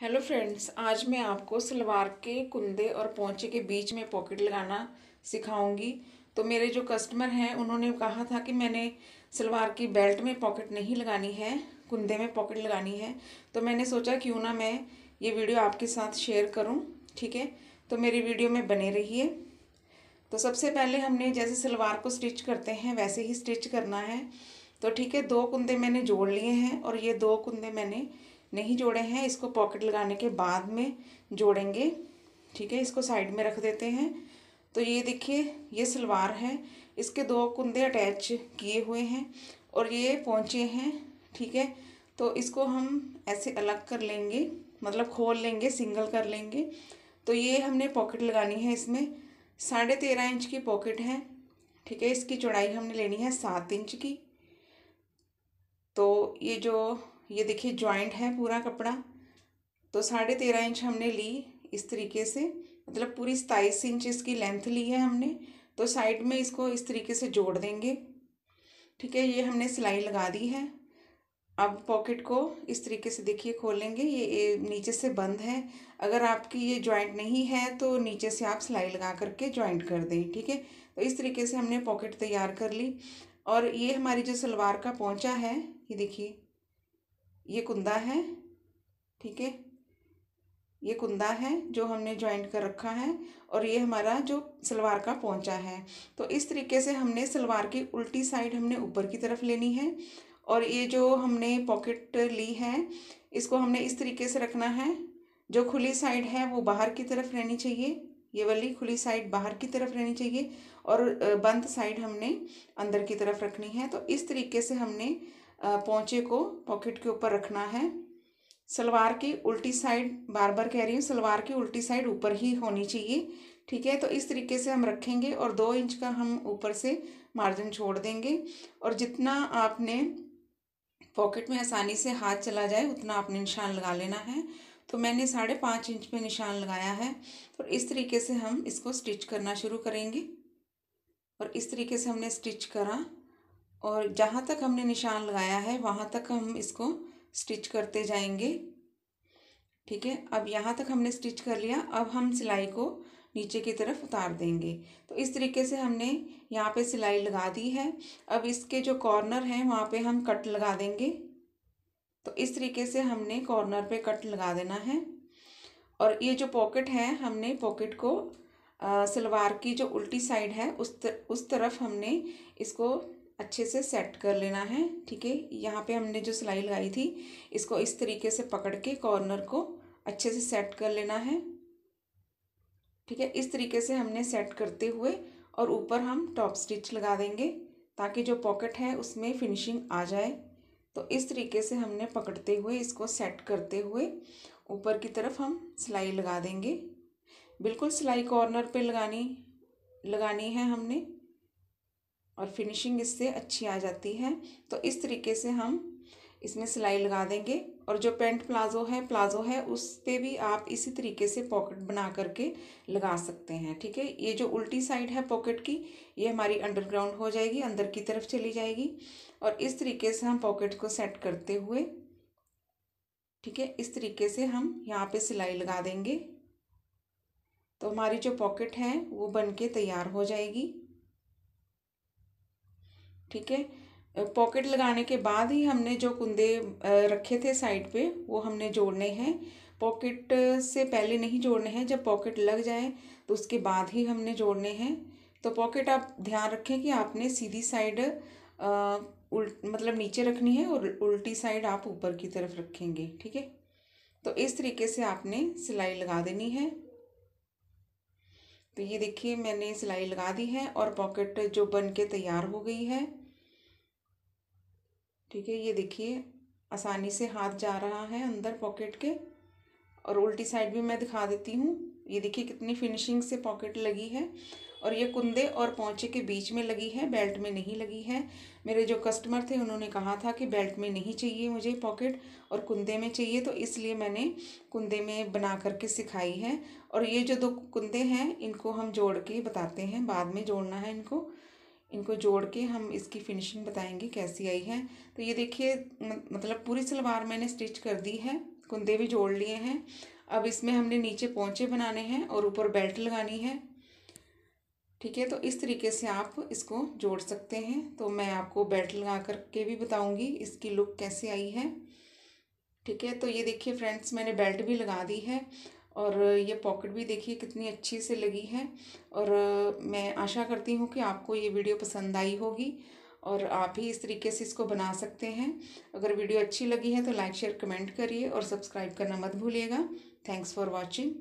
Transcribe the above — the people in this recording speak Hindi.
हेलो फ्रेंड्स आज मैं आपको सलवार के कुंदे और पोंचे के बीच में पॉकेट लगाना सिखाऊँगी। तो मेरे जो कस्टमर हैं, उन्होंने कहा था कि मैंने सलवार की बेल्ट में पॉकेट नहीं लगानी है, कुंदे में पॉकेट लगानी है। तो मैंने सोचा क्यों ना मैं ये वीडियो आपके साथ शेयर करूँ, ठीक है? तो मेरी वीडियो में बने रहिए। तो सबसे पहले हमने जैसे सलवार को स्टिच करते हैं, वैसे ही स्टिच करना है। तो ठीक है, दो कुंदे मैंने जोड़ लिए हैं और ये दो कुंदे मैंने नहीं जोड़े हैं, इसको पॉकेट लगाने के बाद में जोड़ेंगे। ठीक है, इसको साइड में रख देते हैं। तो ये देखिए, ये सलवार है। इसके दो कुंदे अटैच किए हुए हैं और ये पहुँचे हैं। ठीक है तो इसको हम ऐसे अलग कर लेंगे मतलब खोल लेंगे सिंगल कर लेंगे। तो ये हमने पॉकेट लगानी है इसमें। साढ़े तेरह इंच की पॉकेट है। ठीक है, इसकी चौड़ाई हमने लेनी है सात इंच की। तो ये जो ये देखिए जॉइंट है पूरा कपड़ा। तो साढ़े तेरह इंच हमने ली इस तरीके से। मतलब पूरी सताईस इंच इसकी लेंथ ली है हमने। तो साइड में इसको इस तरीके से जोड़ देंगे। ठीक है ये हमने सिलाई लगा दी है। अब पॉकेट को इस तरीके से देखिए खोलेंगे ये, नीचे से बंद है। अगर आपकी ये जॉइंट नहीं है तो नीचे से आप सिलाई लगा करके जॉइंट कर दें। ठीक है? तो इस तरीके से हमने पॉकेट तैयार कर ली। और ये हमारी जो सलवार का पहुँचा है ये देखिए ये कुंदा है, ठीक है? ये कुंदा है जो हमने ज्वाइंट कर रखा है और ये हमारा जो सलवार का पहुँचा है। तो इस तरीके से हमने सलवार की उल्टी साइड हमने ऊपर की तरफ़ लेनी है और ये जो हमने पॉकेट ली है, इसको हमने इस तरीके से रखना है। जो खुली साइड है वो बाहर की तरफ़ रहनी चाहिए। ये वाली खुली साइड बाहर की तरफ़ रहनी चाहिए और बंद साइड हमने अंदर की तरफ़ रखनी है। तो इस तरीके से हमने पोंचे को पॉकेट के ऊपर रखना है। सलवार की उल्टी साइड बार बार कह रही हूँ, सलवार की उल्टी साइड ऊपर ही होनी चाहिए, ठीक है? तो इस तरीके से हम रखेंगे और दो इंच का हम ऊपर से मार्जिन छोड़ देंगे। और जितना आपने पॉकेट में आसानी से हाथ चला जाए, उतना आपने निशान लगा लेना है। तो मैंने साढ़े पाँच इंच पे निशान लगाया है और इस तरीके से हम इसको स्टिच करना शुरू करेंगे। और इस तरीके से हमने स्टिच करा और जहाँ तक हमने निशान लगाया है, वहाँ तक हम इसको स्टिच करते जाएँगे। ठीक है, अब यहाँ तक हमने स्टिच कर लिया, अब हम सिलाई को नीचे की तरफ़ उतार देंगे। तो इस तरीके से हमने यहाँ पे सिलाई लगा दी है। अब इसके जो कॉर्नर हैं, वहाँ पे हम कट लगा देंगे। तो इस तरीके से हमने कॉर्नर पे कट लगा देना है। और ये जो पॉकेट है हमने पॉकेट को सलवार की जो उल्टी साइड है उस तर, उस तरफ़ हमने इसको अच्छे से सेट कर लेना है ठीक है? यहाँ पे हमने जो सिलाई लगाई थी इसको इस तरीके से पकड़ के कॉर्नर को अच्छे से सेट कर लेना है। ठीक है? इस तरीके से हमने सेट करते हुए और ऊपर हम टॉप स्टिच लगा देंगे ताकि जो पॉकेट है उसमें फिनिशिंग आ जाए। तो इस तरीके से हमने पकड़ते हुए इसको सेट करते हुए ऊपर की तरफ़ हम सिलाई लगा देंगे। बिल्कुल सिलाई कॉर्नर पे लगानी लगानी है हमने और फिनिशिंग इससे अच्छी आ जाती है। तो इस तरीके से हम इसमें सिलाई लगा देंगे और जो पेंट प्लाज़ो है प्लाज़ो है उस पर भी आप इसी तरीके से पॉकेट बना करके लगा सकते हैं, ठीक है? ये जो उल्टी साइड है पॉकेट की, ये हमारी अंडरग्राउंड हो जाएगी, अंदर की तरफ़ चली जाएगी और इस तरीके से हम पॉकेट को सेट करते हुए, ठीक है? इस तरीके से हम यहाँ पे सिलाई लगा देंगे। तो हमारी जो पॉकेट है, वो बन के तैयार हो जाएगी। ठीक है? पॉकेट लगाने के बाद ही हमने जो कुंदे रखे थे साइड पे, वो हमने जोड़ने हैं। पॉकेट से पहले नहीं जोड़ने हैं, जब पॉकेट लग जाए तो उसके बाद ही हमने जोड़ने हैं। तो पॉकेट आप ध्यान रखें कि आपने सीधी साइड उल्ट मतलब नीचे रखनी है और उल्टी साइड आप ऊपर की तरफ़ रखेंगे, ठीक है? तो इस तरीके से आपने सिलाई लगा देनी है। तो ये देखिए, मैंने सिलाई लगा दी है और पॉकेट जो बन के तैयार हो गई है। ठीक है, ये देखिए, आसानी से हाथ जा रहा है अंदर पॉकेट के और उल्टी साइड भी मैं दिखा देती हूँ। ये देखिए कितनी फिनिशिंग से पॉकेट लगी है और ये कुंदे और पौचे के बीच में लगी है बेल्ट में नहीं लगी है। मेरे जो कस्टमर थे, उन्होंने कहा था कि बेल्ट में नहीं चाहिए मुझे पॉकेट और कुंदे में चाहिए तो इसलिए मैंने कुंदे में बना करके सिखाई है। और ये जो दो कुंदे हैं, इनको हम जोड़ के बताते हैं, बाद में जोड़ना है इनको। इनको जोड़ के हम इसकी फिनिशिंग बताएँगे कैसी आई है। तो ये देखिए मतलब पूरी सलवार मैंने स्टिच कर दी है, कुंदे भी जोड़ लिए हैं। अब इसमें हमने नीचे पोंचे बनाने हैं और ऊपर बेल्ट लगानी है। ठीक है तो इस तरीके से आप इसको जोड़ सकते हैं। तो मैं आपको बेल्ट लगा कर के भी बताऊँगी इसकी लुक कैसे आई है। ठीक है तो ये देखिए फ्रेंड्स, मैंने बेल्ट भी लगा दी है। और ये पॉकेट भी देखिए कितनी अच्छी से लगी है। और मैं आशा करती हूँ कि आपको ये वीडियो पसंद आई होगी और आप ही इस तरीके से इसको बना सकते हैं। अगर वीडियो अच्छी लगी है तो लाइक, शेयर, कमेंट करिए और सब्सक्राइब करना मत भूलिएगा। Thanks for watching.